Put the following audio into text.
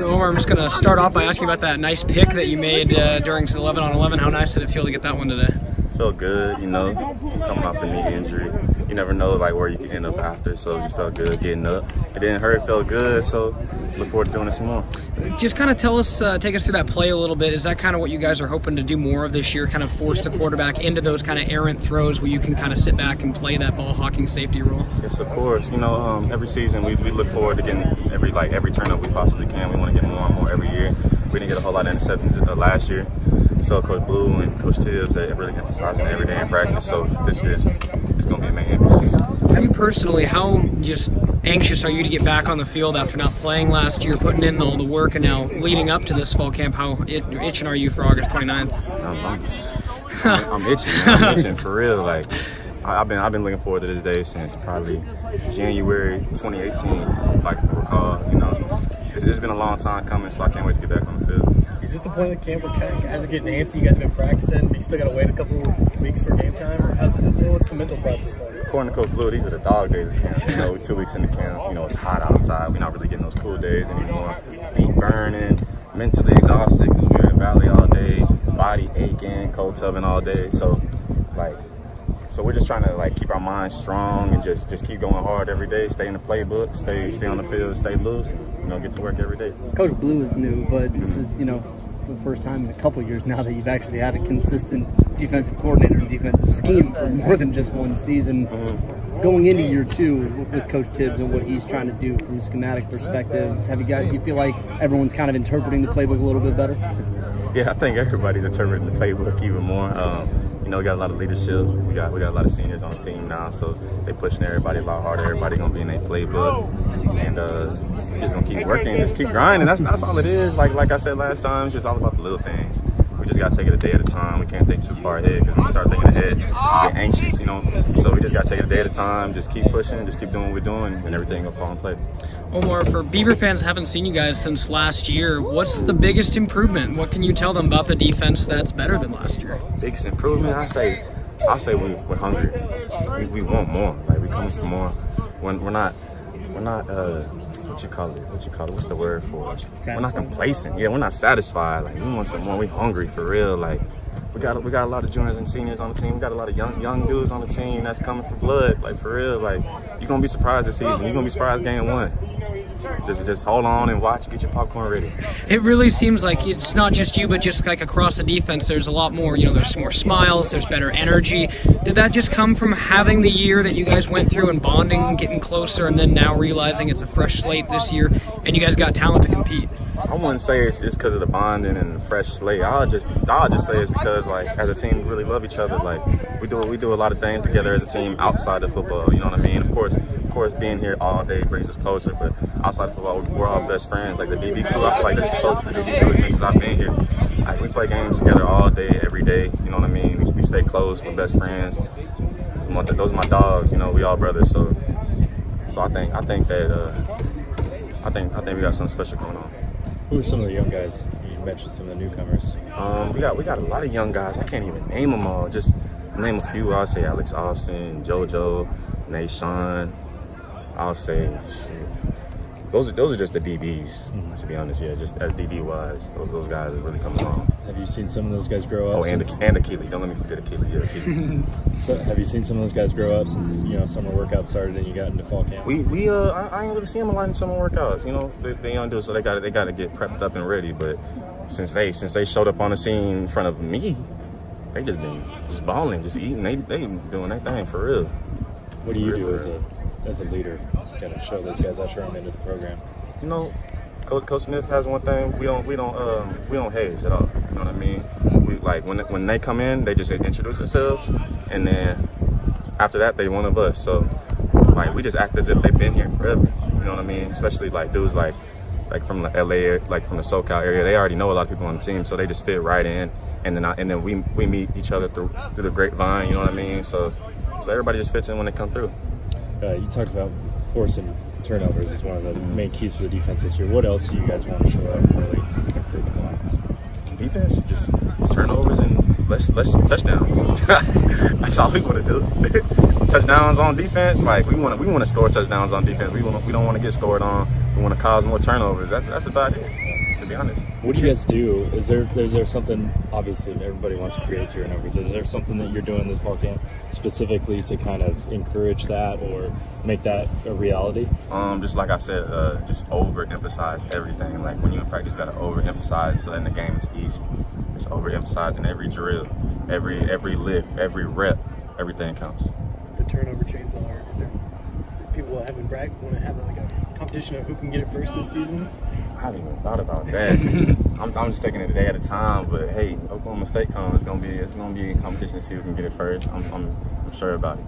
So Omar, I'm just going to start off by asking about that nice pick that you made uh, during 11 on 11. How nice did it feel to get that one today? Felt good, you know, coming off the knee injury. You never know like where you can end up after, so it just felt good getting up. It didn't hurt, it felt good, so look forward to doing it some more. Just kind of tell us, uh, take us through that play a little bit. Is that kind of what you guys are hoping to do more of this year? Kind of force the quarterback into those kind of errant throws where you can kind of sit back and play that ball hawking safety role? Yes, of course. You know, um, every season we, we look forward to getting every like every turn up we possibly can. We want to get more and more every year. We didn't get a whole lot of interceptions uh, last year. So Coach Blue and Coach Tibbs, they really emphasizing every day in practice. So this year, it's going to be a main emphasis. For you personally, how just anxious are you to get back on the field after not playing last year, putting in all the work, and now leading up to this fall camp? How it, itching are you for August 29th? I'm, I'm, I'm itching. I'm itching for real. Like I've been I've been looking forward to this day since probably January 2018, if I can recall. You know, it's, it's been a long time coming, so I can't wait to get back on the field. Is this the point of the camp where guys are getting antsy? You guys have been practicing, but you still got to wait a couple weeks for game time? Or how's it, what's the mental process like? According to Coach Blue, these are the dog days of camp. You know, two weeks in the camp, you know, it's hot outside. We're not really getting those cool days anymore. Feet burning, mentally exhausted because we were in Valley all day, body aching, cold tubbing all day. So, like, so we're just trying to like keep our minds strong and just just keep going hard every day. Stay in the playbook, stay stay on the field, stay loose. You know, get to work every day. Coach Blue is new, but this is you know the first time in a couple years now that you've actually had a consistent defensive coordinator and defensive scheme for more than just one season. Mm-hmm. Going into year two with Coach Tibbs and what he's trying to do from a schematic perspective, have you got? You feel like everyone's kind of interpreting the playbook a little bit better? Yeah, I think everybody's interpreting the playbook even more. Um, know, we got a lot of leadership. We got we got a lot of seniors on the team now, so they pushing everybody a lot harder. Everybody gonna be in their playbook, and uh, just gonna keep working, just keep grinding. That's that's all it is. Like like I said last time, it's just all about the little things. We just gotta take it a day at a time. We can't think too far ahead because when we start thinking ahead, we get anxious, you know. So we just gotta take it a day at a time. Just keep pushing, just keep doing what we're doing, and everything will fall in place. Omar, for Beaver fans haven't seen you guys since last year, what's the biggest improvement? What can you tell them about the defense that's better than last year? Biggest improvement, I say, I say we, we're hungry. We, we want more. Like we coming for more. When we're not, we're not. Uh, what you call it? What you call it? What's the word for it? We're not complacent. Yeah, we're not satisfied. Like we want some more. We hungry for real. Like we got we got a lot of juniors and seniors on the team. We got a lot of young young dudes on the team that's coming for blood. Like for real. Like you're gonna be surprised this season. You're gonna be surprised game one. Just, just hold on and watch. Get your popcorn ready. It really seems like it's not just you, but just like across the defense, there's a lot more. You know, there's more smiles, there's better energy. Did that just come from having the year that you guys went through and bonding, getting closer, and then now realizing it's a fresh slate this year, and you guys got talent to compete? I wouldn't say it's just because of the bonding and the fresh slate. I'll just I'll just say it's because like as a team we really love each other. Like we do we do a lot of things together as a team outside of football. You know what I mean? Of course, of course, being here all day brings us closer. But outside of football, we're all best friends. Like the DB crew, I feel like they're closer to the DB crew since I've been here. Like we play games together all day, every day. You know what I mean? We, we stay close. We're best friends. Those are my dogs. You know, we all brothers. So, so I think I think that uh, I think I think we got something special going on. Who are some of the young guys? You mentioned some of the newcomers. Um, we got we got a lot of young guys. I can't even name them all. Just name a few. I'll say Alex Austin, JoJo, Nate I'll say those are those are just the DBs. Mm-hmm. To be honest, yeah, just as DB wise, those, those, guys are really coming along. Have you seen some of those guys grow up? Oh, and since... and Akili. Don't let me forget Akili. Yeah, Akili. so, have you seen some of those guys grow up since you know summer workout started and you got into fall camp? We we uh I, I ain't really seen them a lot in summer workouts. You know, they, they do it, so they got they got to get prepped up and ready. But since they since they showed up on the scene in front of me, they just been just balling, just eating. They they doing that thing for real. What do you do as a as a leader, kind of show those guys sure I'm into the program? You know, Coach, Coach Smith has one thing. We don't we don't um, we don't haze at all. You know what I mean? We like when when they come in, they just introduce themselves, and then after that, they one of us. So like we just act as if they've been here forever. You know what I mean? Especially like dudes like like from the LA, like from the SoCal area. They already know a lot of people on the team, so they just fit right in. And then I, and then we we meet each other through through the grapevine. You know what I mean? So so everybody just fits in when they come through. Uh, you talked about forcing turnovers is one of the main keys for the defense this year. What else do you guys want to show up really improve upon? Defense, just turnovers and less less touchdowns. That's all we want to do. touchdowns on defense, like we want to we want to score touchdowns on defense. We want we don't want to get scored on. We want to cause more turnovers. That's that's about it. Be honest. What do you guys do? Is there is there something? Obviously, everybody wants to create turnovers. Is there something that you're doing this fall camp specifically to kind of encourage that or make that a reality? Um, just like I said, uh, just overemphasize everything. Like when you in practice, you gotta overemphasize so then the game is easy. Just overemphasizing every drill, every every lift, every rep, everything counts. the turnover chainsaw? Is there people having brag want to have like a competition of who can get it first this season? I haven't even thought about that. I'm, I'm just taking it a day at a time. But hey, Oklahoma State comes. It's gonna be it's gonna be a competition to see who can get it first. I'm, I'm, I'm sure about it.